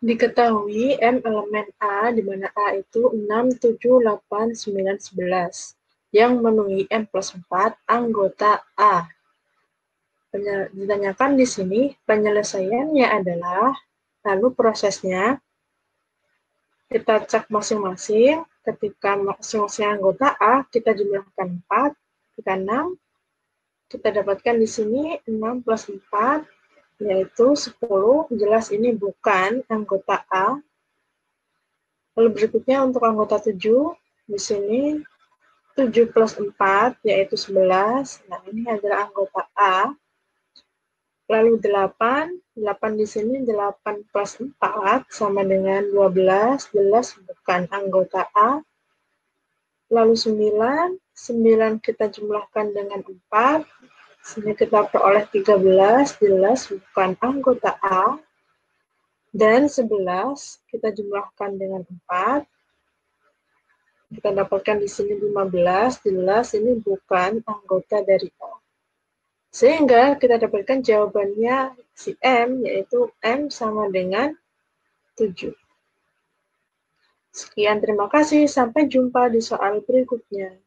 Diketahui M elemen A, di mana A itu 6, 7, 8, 9, 11, yang memenuhi M plus 4 anggota A. Ditanyakan di sini, penyelesaiannya adalah, lalu prosesnya, kita cek masing-masing, ketika masing-masing anggota A, kita jumlahkan 4, kita 6, kita dapatkan di sini 6 plus 4, yaitu 10, jelas ini bukan anggota A. Lalu berikutnya untuk anggota 7, di sini 7 plus 4, yaitu 11. Nah, ini adalah anggota A. Lalu 8, 8 di sini 8 plus 4 sama dengan 12, jelas bukan anggota A. Lalu 9, 9 kita jumlahkan dengan 4, Sini kita peroleh 13, jelas bukan anggota A. Dan 11 kita jumlahkan dengan 4. Kita dapatkan di sini 15, jelas ini bukan anggota dari A. Sehingga kita dapatkan jawabannya si M, yaitu M sama dengan 7. Sekian, terima kasih. Sampai jumpa di soal berikutnya.